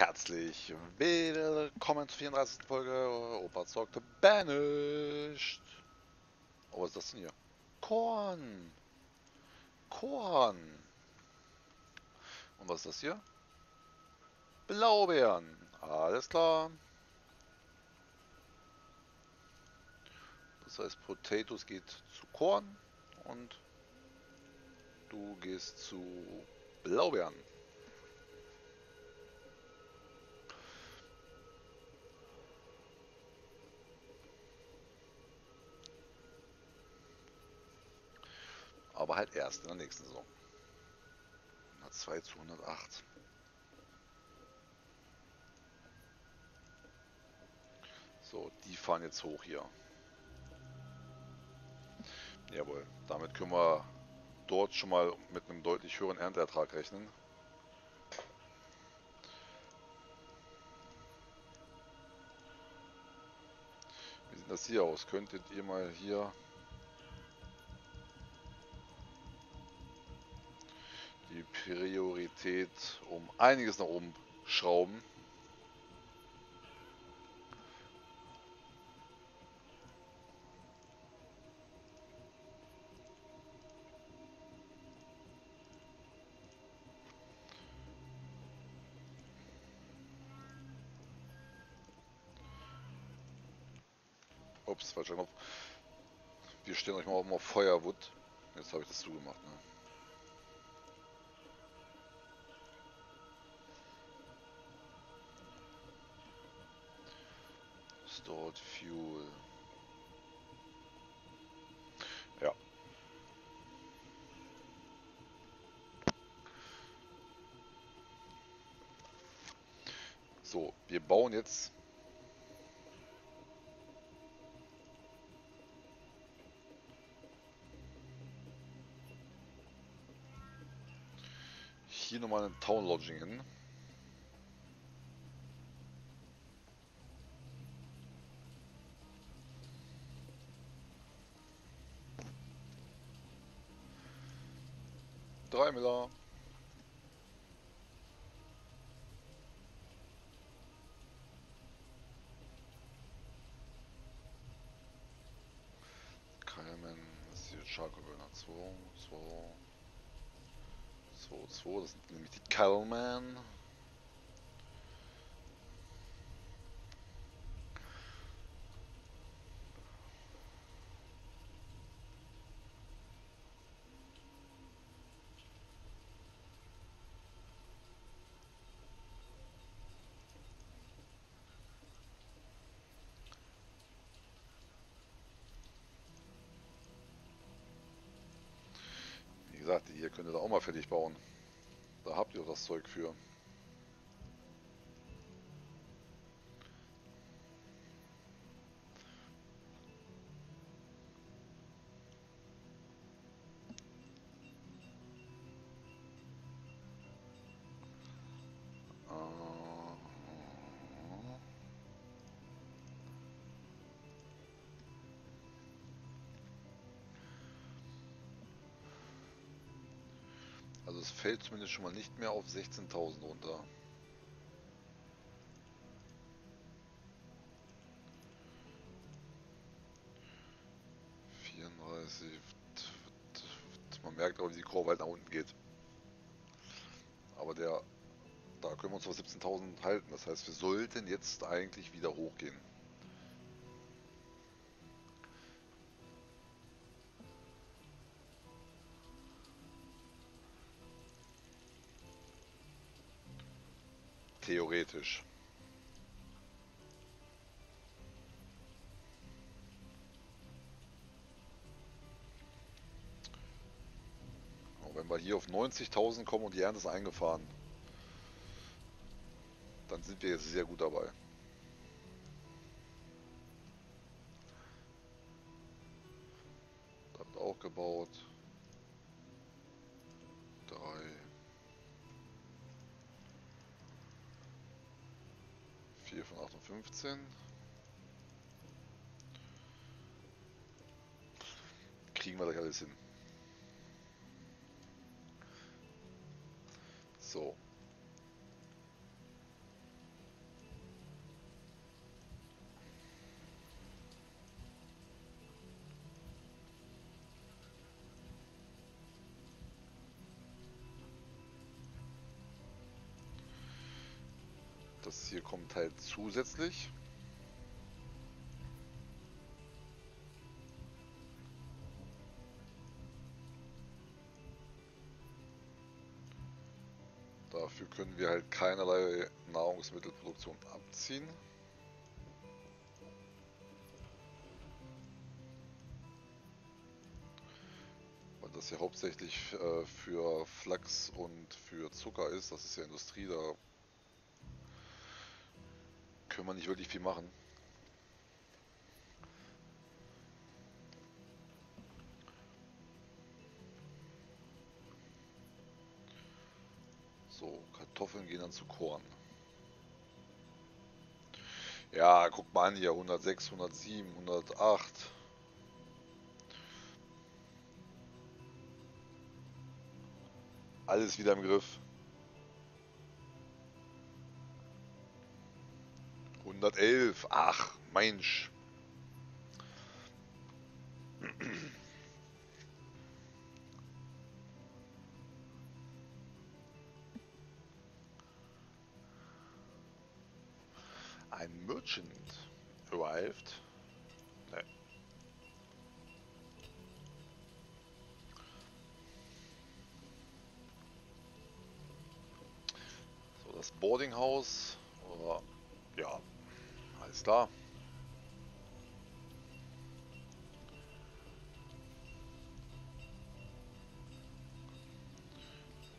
herzlich willkommen zur 34. Folge Opa zockt Banished. Oh, was ist das denn hier? Korn! Korn! Und was ist das hier? Blaubeeren. Alles klar. Das heißt, Potatoes geht zu Korn und du gehst zu Blaubeeren. Aber halt erst in der nächsten Saison. 102 zu 108. So, die fahren jetzt hoch hier. Jawohl, damit können wir dort schon mal mit einem deutlich höheren Ernteertrag rechnen. Wie sieht das hier aus? Könntet ihr mal hier Priorität um einiges nach oben schrauben? Ups, falscher Knopf. Wir stehen euch mal auf, auf Feuerwood. Jetzt habe ich das zugemacht. Ne? Stored Fuel. Ja. So, wir bauen jetzt hier nochmal ein Town Lodging hin. Drei Miller. Keilman, das ist hier Charcoal Burner 2, 2. 2-2, das sind nämlich die Callman. Gesagt, ihr könnt ihr da auch mal fertig bauen. Da habt ihr das Zeug für. Fällt zumindest schon mal nicht mehr auf 16.000 runter. Man merkt auch, wie die Kurve halt nach unten geht. Aber der, da können wir uns auf 17.000 halten. Das heißt, wir sollten jetzt eigentlich wieder hochgehen. Theoretisch. Und wenn wir hier auf 90.000 kommen und die Ernte ist eingefahren, dann sind wir jetzt sehr gut dabei. Da wird auch gebaut. 4 von 58. Kriegen wir das alles hin. So. Hier kommt halt zusätzlich. Dafür können wir halt keinerlei Nahrungsmittelproduktion abziehen. Weil das ja hauptsächlich äh, für Flachs und für Zucker ist. Das ist ja Industrie, da können wir nicht wirklich viel machen. So, Kartoffeln gehen dann zu Korn. Ja, guck mal an hier, 106, 107, 108. Alles wieder im Griff. 111, ach, Mensch. Ein Merchant arrived. Nee. So, das Boardinghaus. Oder, ja, alles klar.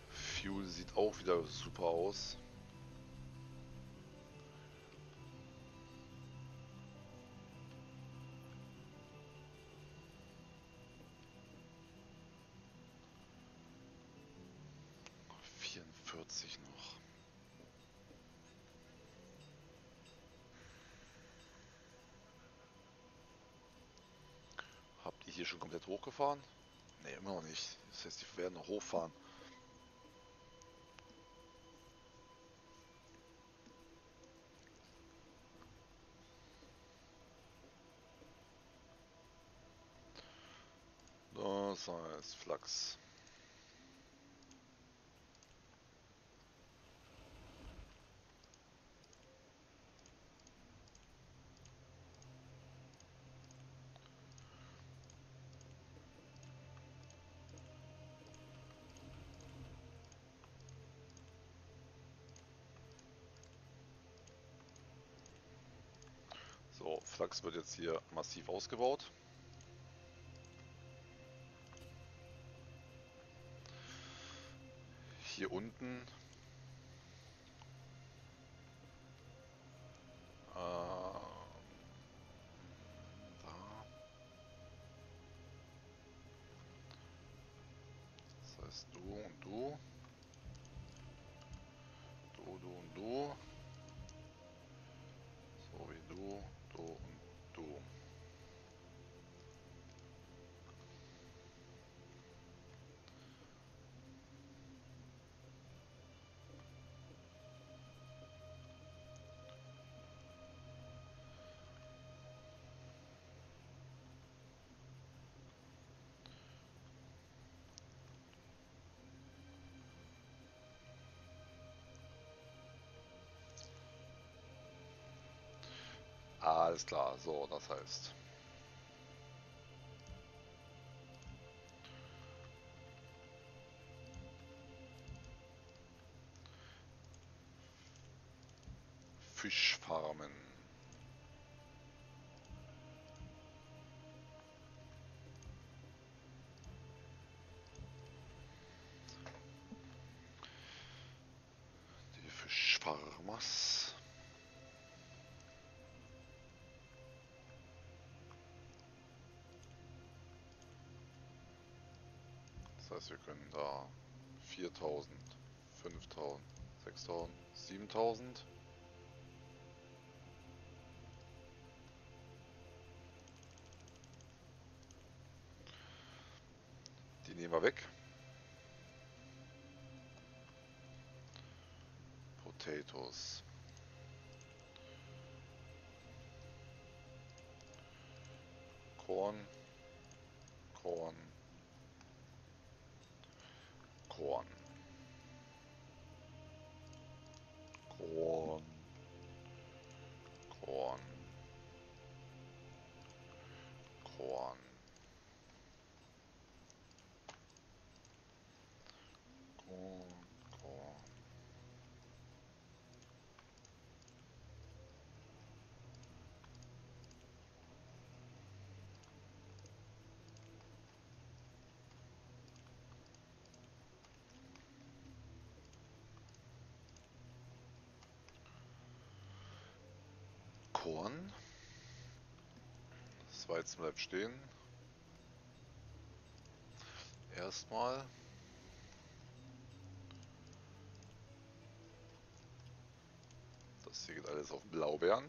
Fuel sieht auch wieder super aus. Hochgefahren? Ne, immer noch nicht. Das heißt, die werden noch hochfahren. Das heißt Flachs. So, Flachs wird jetzt hier massiv ausgebaut. Hier unten Alles klar, so, das heißt. Das heißt, wir können da 4000, 5000, 6000, 7000. Die nehmen wir weg. Potatoes. Korn. Korn. Das Weizen bleibt stehen. Erstmal. Das hier geht alles auf Blaubeeren.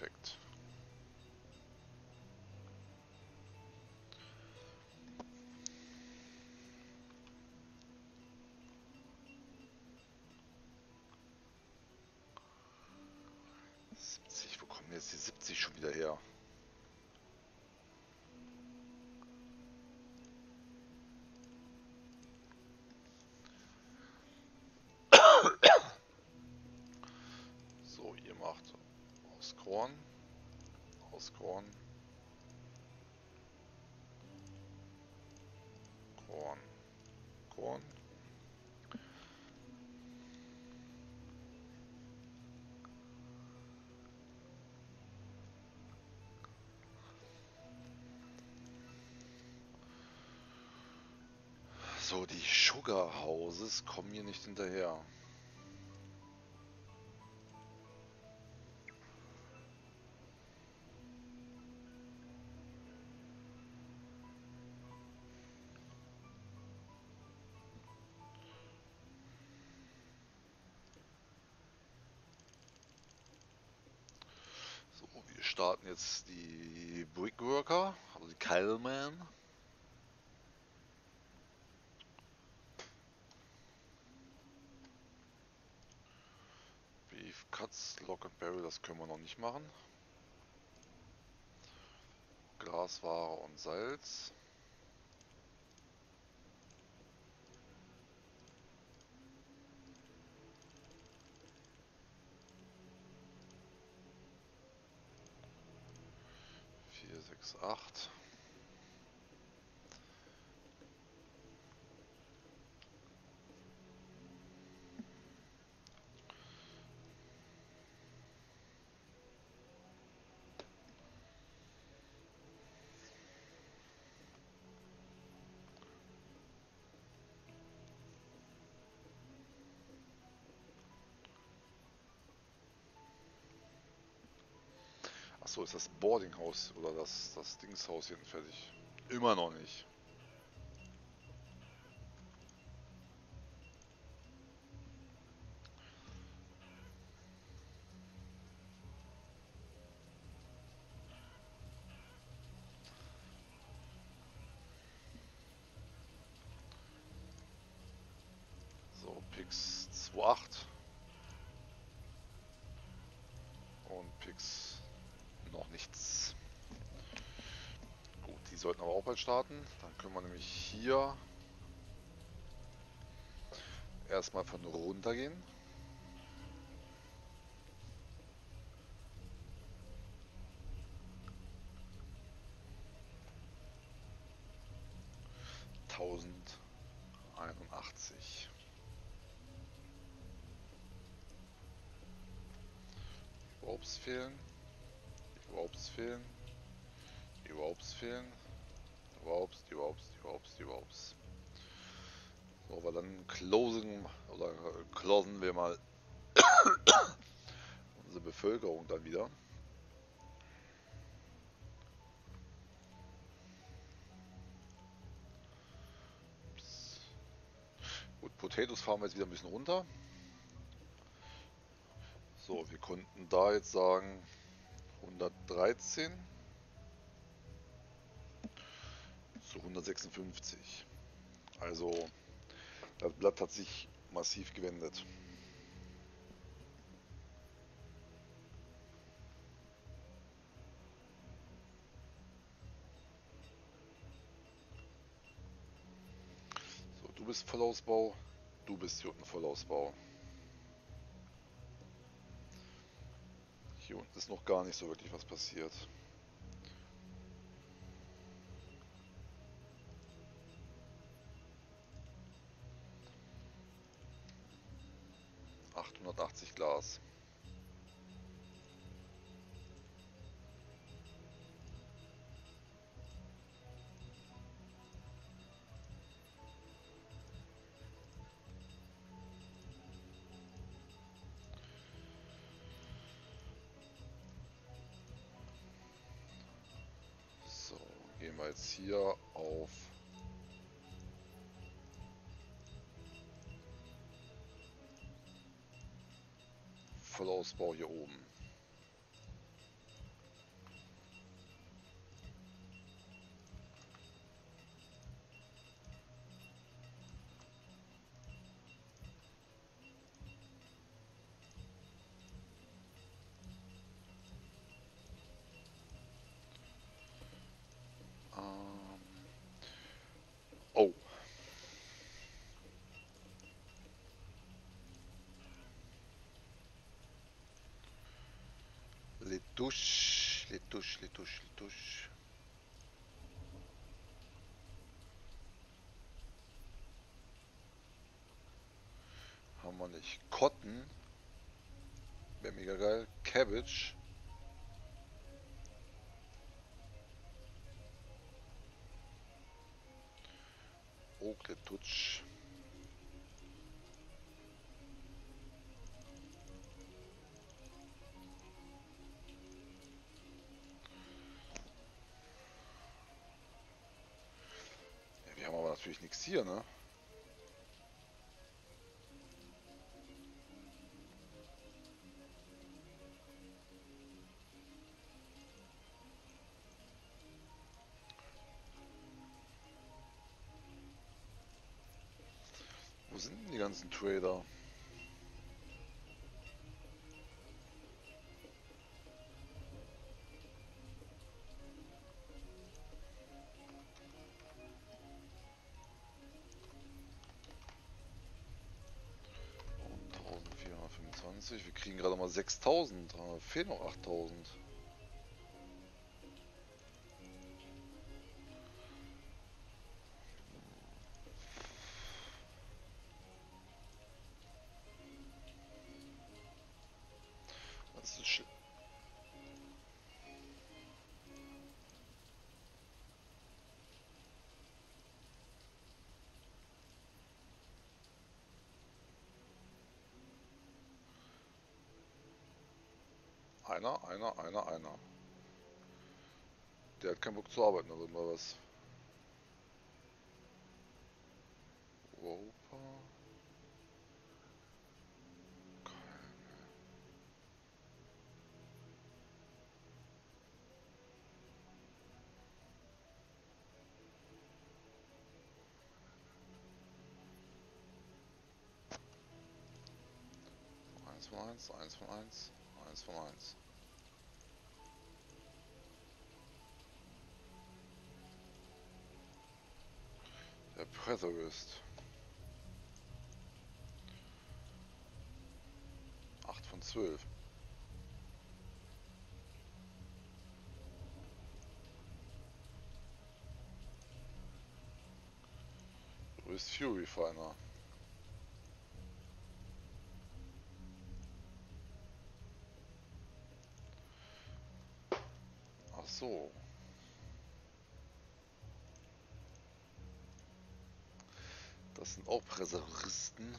Perfekt. Wo kommen jetzt die 70 schon wieder her? Korn, Korn, Korn. So, die Sugar Houses kommen hier nicht hinterher. Keilman. Beef Cuts, Lock and Barrel, das können wir noch nicht machen. Glasware und Salz. Vier, sechs, acht. Achso, ist das Boardinghaus oder das, das Dingshaus hier fertig? Immer noch nicht. Sollten aber auch bald starten. Dann können wir nämlich hier erstmal von runter gehen. Einundachtzig. Überhaupt fehlen. Überhaupt fehlen. Überhaupt fehlen. Überhaupt. So, aber dann closing oder closen wir mal unsere Bevölkerung dann wieder. Ups. Gut, Potatoes fahren wir jetzt wieder ein bisschen runter. So, wir konnten da jetzt sagen 113 zu 156. Also das Blatt hat sich massiv gewendet. So, du bist Vollausbau, du bist hier unten Vollausbau. Hier unten ist noch gar nicht so wirklich was passiert. Jetzt hier auf Vollausbau hier oben. Ähm. Oh. Les touches, touches, les touches. Haben wir nicht. Cotton. Wäre mega geil. Cabbage. Oak, hier, ne? Wo sind denn die ganzen Trader? Kriegen gerade mal 6000, aber fehlen noch 8000. Einer, einer, einer. Der hat keinen Bock zu arbeiten, oder mal was. Europa. Eins von eins, eins von eins, eins von eins. Preserist. Acht von zwölf. Du bist Fury Finder. Ach so. Das sind auch Reservisten.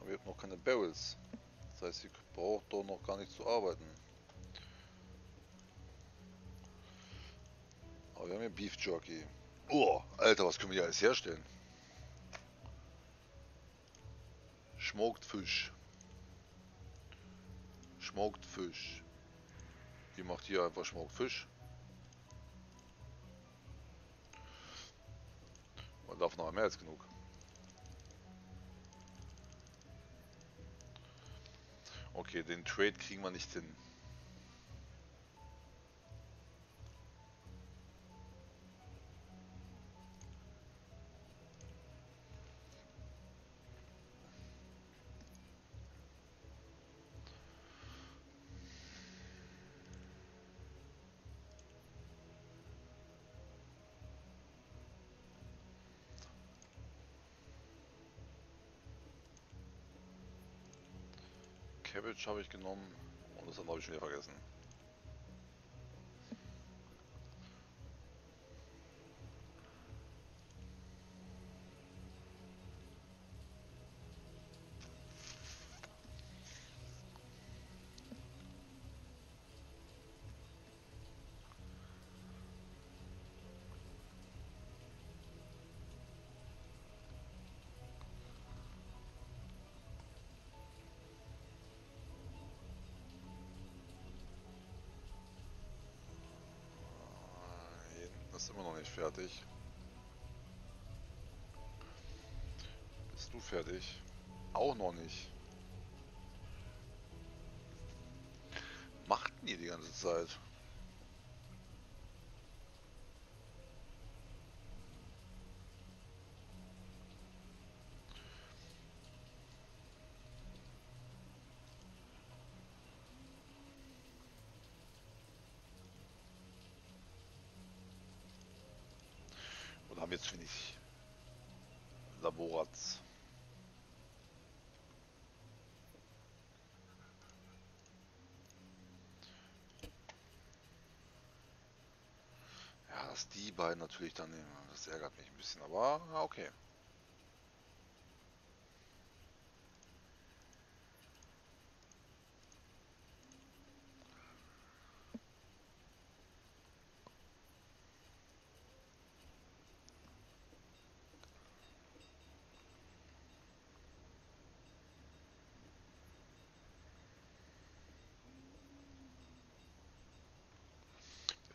Aber ihr habt noch keine Barrels. Das heißt, ihr braucht doch noch gar nicht zu arbeiten. Aber wir haben hier Beef Jerky. Oh, Alter, was können wir hier alles herstellen? Smoked Fish. Smoked Fish. Die macht hier einfach Smoked Fish. Man darf noch mehr als genug. Okay, den Trade kriegen wir nicht hin. Cabbage habe ich genommen und das habe ich schon wieder vergessen. Fertig. Bist du fertig? Auch noch nicht. Macht nie die ganze Zeit. haben jetzt wenig Laborats. Ja, dass die beiden natürlich dann nehmen, das ärgert mich ein bisschen, aber okay.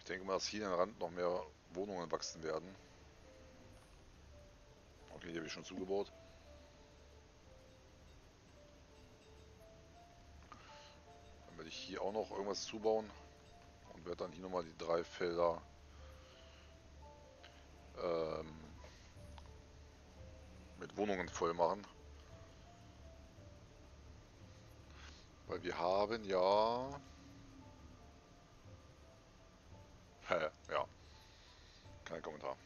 Denke mal, dass hier am Rand noch mehr Wohnungen wachsen werden. Okay, die habe ich schon zugebaut. Dann werde ich hier auch noch irgendwas zubauen und werde dann hier nochmal die drei Felder ähm, mit Wohnungen voll machen. Weil wir haben ja ja. Kein Kommentar.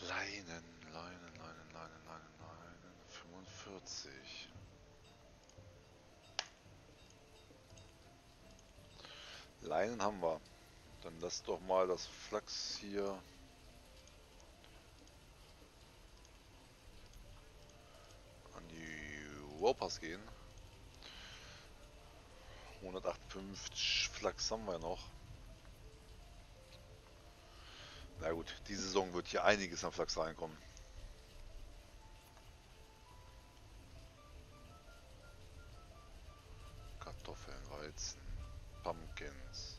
Leinen, Leinen, Leinen, Leinen, Leinen, Leinen. 45. Leinen haben wir. Dann lass doch mal das Flachs hier Warpass gehen. 158 Flachs haben wir noch. Na gut, die Saison wird hier einiges an Flachs reinkommen. Kartoffeln, Weizen, Pumpkins,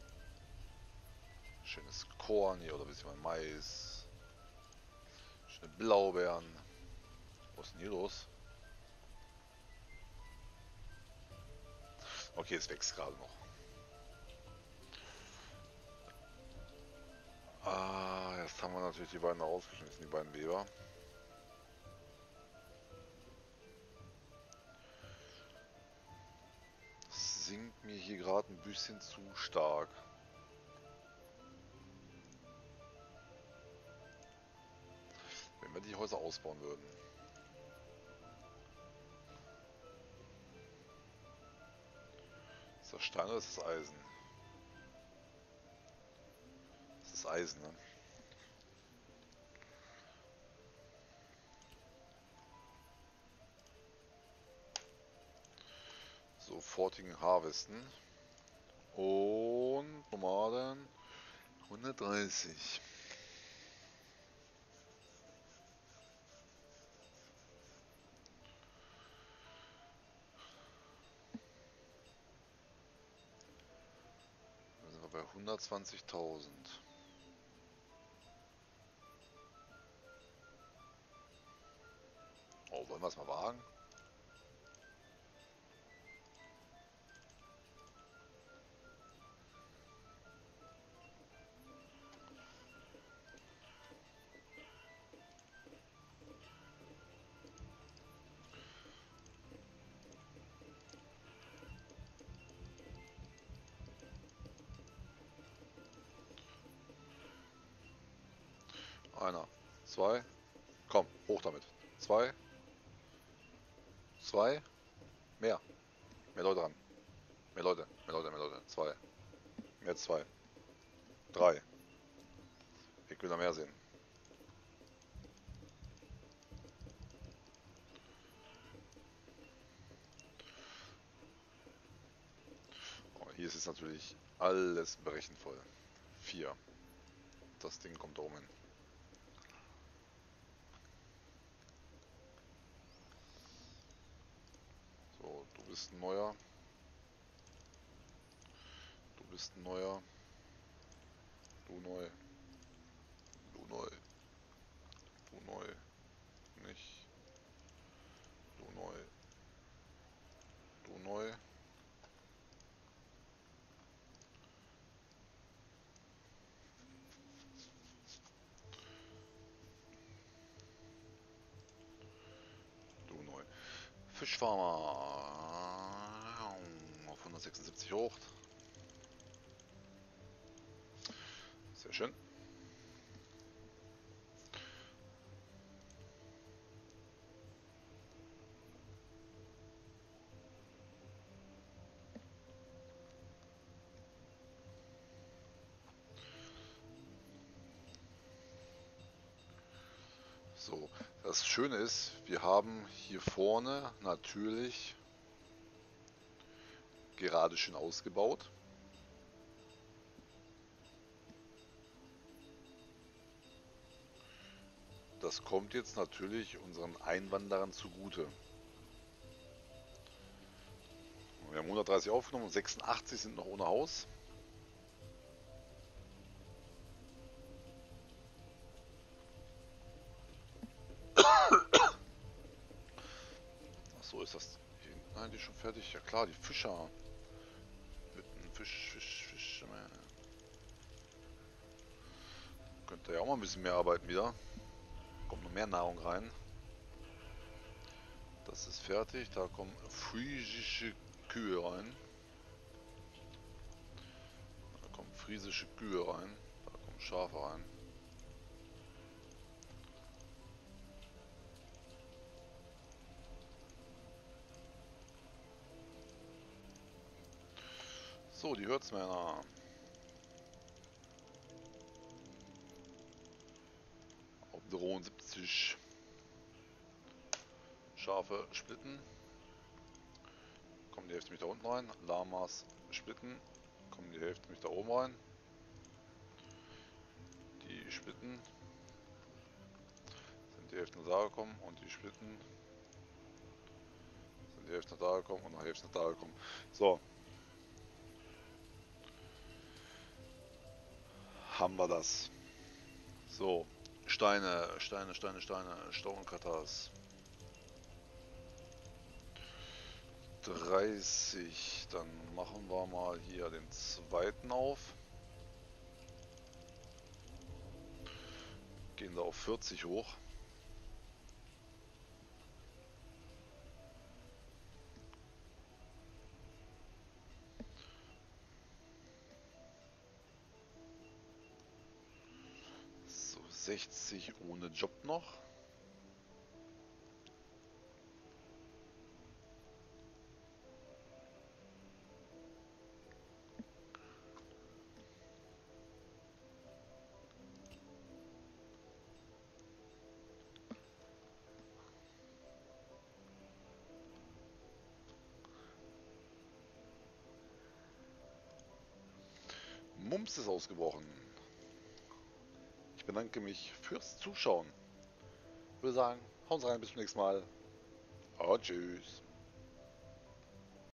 schönes Korn hier oder bisschen Mais, schöne Blaubeeren. Was ist denn hier los? Okay, es wächst gerade noch. Ah, jetzt haben wir natürlich die beiden rausgeschmissen, die beiden Weber. Das sinkt mir hier gerade ein bisschen zu stark. Wenn wir die Häuser ausbauen würden. Stein oder ist das Eisen? Das ist Eisen, ne? Sofortigen Harvesten. Und Nomaden 130. 120.000. Oh, wollen wir es mal wagen? Zwei, komm, hoch damit. Zwei, zwei, mehr, mehr Leute ran. Mehr Leute, mehr Leute, mehr Leute. Zwei, mehr zwei, drei. Ich will da mehr sehen. Oh, hier ist es natürlich alles berechenvoll. Vier. Das Ding kommt da oben hin. So, du bist ein neuer. Du bist ein neuer. Du neu. Du neu. Du neu. Nicht. Du neu. Du neu. Fischfarmer. Auf 176 hoch. Sehr schön. So, das Schöne ist, wir haben hier vorne natürlich gerade schön ausgebaut. Das kommt jetzt natürlich unseren Einwanderern zugute. Wir haben 130 aufgenommen und 86 sind noch ohne Haus. Ach so ist das. Hier hinten eigentlich schon fertig. Ja klar, die Fischer. Auch mal ein bisschen mehr arbeiten wieder. Kommt noch mehr Nahrung rein. Das ist fertig. Da kommen friesische Kühe rein. Da kommen friesische Kühe rein. Da kommen Schafe rein. So, die Hürzmänner. 73 Schafe splitten. Kommen die Hälfte mich da unten rein. Lamas splitten. Kommen die Hälfte mich da oben rein. Die splitten. Sind die Hälfte da gekommen und die splitten. Sind die Hälfte da gekommen und noch Hälfte da gekommen. So, haben wir das. So, Steine, Steine, Steine, Steine, Stone Cutters. 30, dann machen wir mal hier den zweiten auf. Gehen da auf 40 hoch. 60 ohne Job noch. Mumps ist ausgebrochen. Ich bedanke mich fürs Zuschauen. Ich würde sagen, hauen Sie rein, bis zum nächsten Mal. Und tschüss.